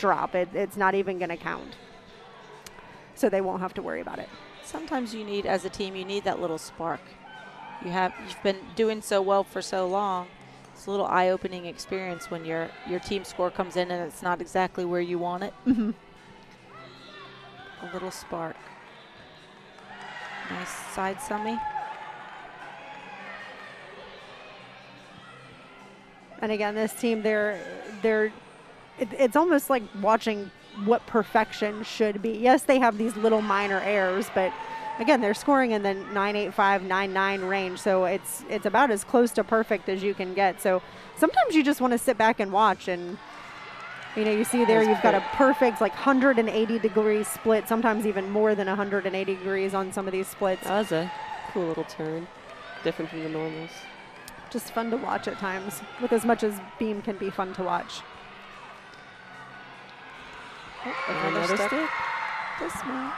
drop. It, it's not even going to count. So they won't have to worry about it. Sometimes you need, as a team, you need that little spark. You have you've been doing so well for so long. It's a little eye-opening experience when your your team score comes in and it's not exactly where you want it. Mm-hmm. A little spark. Nice side somi. And again, this team, they're they're it, it's almost like watching what perfection should be. Yes, they have these little minor errors, but again, they're scoring in the 985, 99 range, so it's it's about as close to perfect as you can get. So sometimes you just want to sit back and watch and you know, you see there you've got a perfect like 180 degree split, sometimes even more than 180 degrees on some of these splits. That was a cool little turn, different from the normals. Just fun to watch at times, with as much as beam can be fun to watch. Oh, Another another step. step. This one.